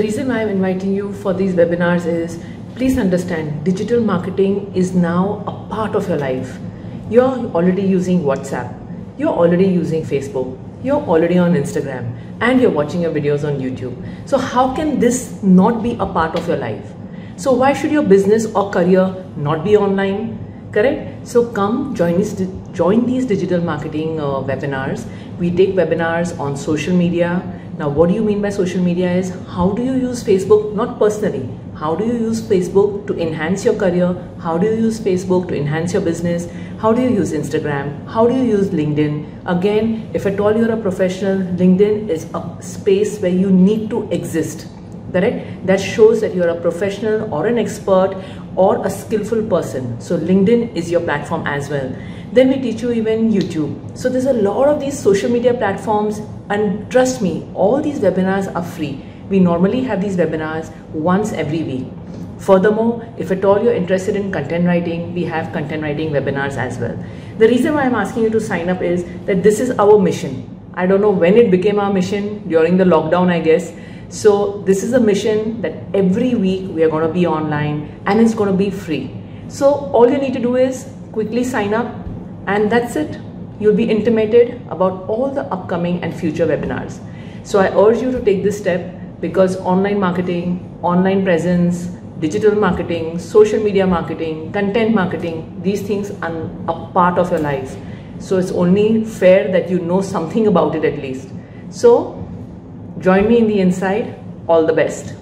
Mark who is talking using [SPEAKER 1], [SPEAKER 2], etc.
[SPEAKER 1] The reason why I'm inviting you for these webinars is please understand digital marketing is now a part of your life. You're already using WhatsApp, you're already using Facebook, you're already on Instagram, and you're watching your videos on YouTube. So, how can this not be a part of your life? So, why should your business or career not be online? Correct? So, come join these, join these digital marketing uh, webinars. We take webinars on social media now, what do you mean by social media is how do you use Facebook, not personally, how do you use Facebook to enhance your career? How do you use Facebook to enhance your business? How do you use Instagram? How do you use LinkedIn? Again, if at all you're a professional, LinkedIn is a space where you need to exist. Correct? That shows that you're a professional or an expert or a skillful person. So LinkedIn is your platform as well. Then we teach you even YouTube. So there's a lot of these social media platforms and trust me, all these webinars are free. We normally have these webinars once every week. Furthermore, if at all you're interested in content writing, we have content writing webinars as well. The reason why I'm asking you to sign up is that this is our mission. I don't know when it became our mission, during the lockdown, I guess. So, this is a mission that every week we are going to be online and it's going to be free. So, all you need to do is quickly sign up and that's it. You'll be intimated about all the upcoming and future webinars. So I urge you to take this step because online marketing, online presence, digital marketing, social media marketing, content marketing, these things are a part of your life. So it's only fair that you know something about it at least. So join me in the inside. All the best.